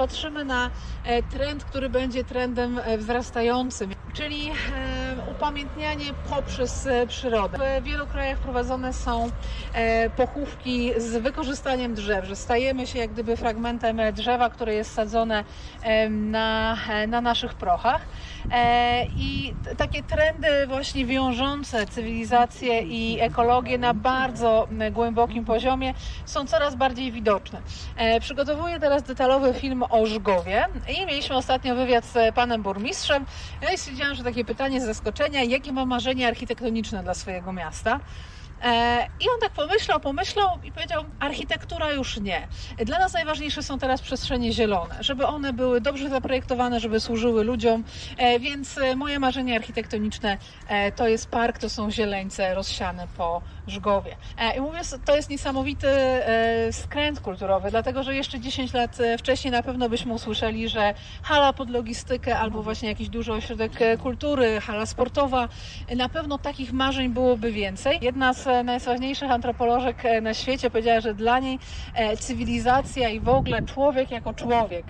patrzymy na e, trend, który będzie trendem e, wzrastającym, czyli e, upamiętnianie poprzez e, przyrodę. W wielu krajach prowadzone są e, pochówki z wykorzystaniem drzew, że stajemy się jak gdyby fragmentem drzewa, które jest sadzone e, na, na naszych prochach. I takie trendy właśnie wiążące cywilizację i ekologię na bardzo głębokim poziomie są coraz bardziej widoczne. Przygotowuję teraz detalowy film o Żgowie i mieliśmy ostatnio wywiad z panem burmistrzem. Ja i stwierdziłam, że takie pytanie z zaskoczenia, jakie ma marzenia architektoniczne dla swojego miasta. E, I on tak pomyślał, pomyślał i powiedział: Architektura już nie. Dla nas najważniejsze są teraz przestrzenie zielone, żeby one były dobrze zaprojektowane, żeby służyły ludziom. E, Więc e, moje marzenie architektoniczne to jest park, to są zieleńce rozsiane po Żgowie. I mówię, to jest niesamowity skręt kulturowy, dlatego że jeszcze 10 lat wcześniej na pewno byśmy usłyszeli, że hala pod logistykę albo właśnie jakiś duży ośrodek kultury, hala sportowa. Na pewno takich marzeń byłoby więcej. Jedna z najsławniejszych antropolożek e, na świecie powiedziała, że dla niej e, cywilizacja i w ogóle człowiek jako człowiek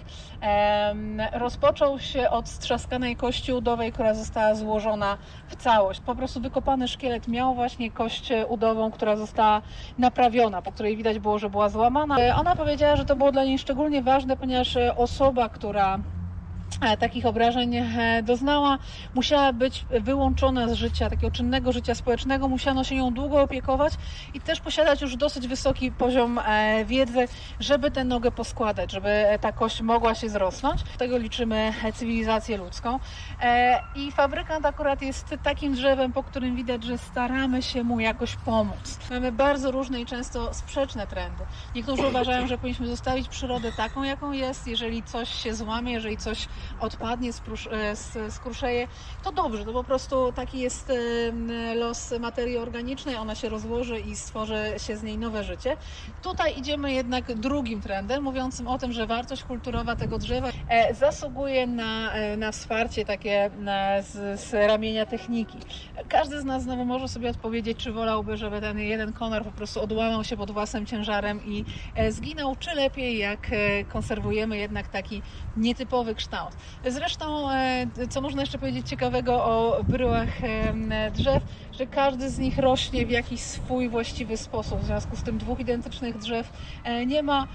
rozpoczął się od strzaskanej kości udowej, która została złożona w całość. Po prostu wykopany szkielet miał właśnie kość udową, która została naprawiona, po której widać było, że była złamana. E, Ona powiedziała, że to było dla niej szczególnie ważne, ponieważ osoba, która takich obrażeń e, doznała, musiała być wyłączona z życia, takiego czynnego życia społecznego, musiano się ją długo opiekować i też posiadać już dosyć wysoki poziom e, wiedzy, żeby tę nogę poskładać, żeby e, ta kość mogła się zrosnąć. Tego liczymy e, cywilizację ludzką. E, I fabrykant akurat jest takim drzewem, po którym widać, że staramy się mu jakoś pomóc. Mamy bardzo różne i często sprzeczne trendy. Niektórzy uważają, że powinniśmy zostawić przyrodę taką, jaką jest. Jeżeli coś się złamie, jeżeli coś odpadnie, e, skruszeje, to dobrze, to po prostu taki jest e, los materii organicznej, ona się rozłoży i stworzy się z niej nowe życie. Tutaj idziemy jednak drugim trendem, mówiącym o tym, że wartość kulturowa tego drzewa e, zasługuje na, na wsparcie takie na, z, z ramienia techniki. Każdy z nas znowu może sobie odpowiedzieć, czy wolałby, żeby ten jeden konar po prostu odłamał się pod własnym ciężarem i zginął, czy lepiej, jak konserwujemy jednak taki nietypowy kształt. Zresztą, e, co można jeszcze powiedzieć ciekawego o bryłach e, drzew, że każdy z nich rośnie w jakiś swój właściwy sposób. W związku z tym dwóch identycznych drzew e, nie ma.